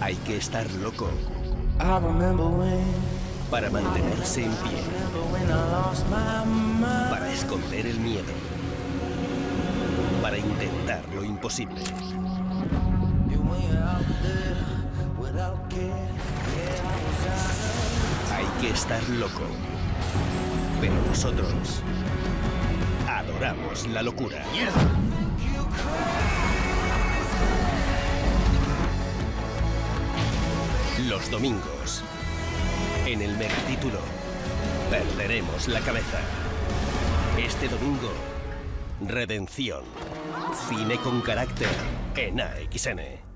Hay que estar loco para mantenerse en pie, para esconder el miedo, para intentar lo imposible. Hay que estar loco. Pero nosotros adoramos la locura. Los domingos, en el megatítulo, perderemos la cabeza. Este domingo, Redención. Cine con carácter en AXN.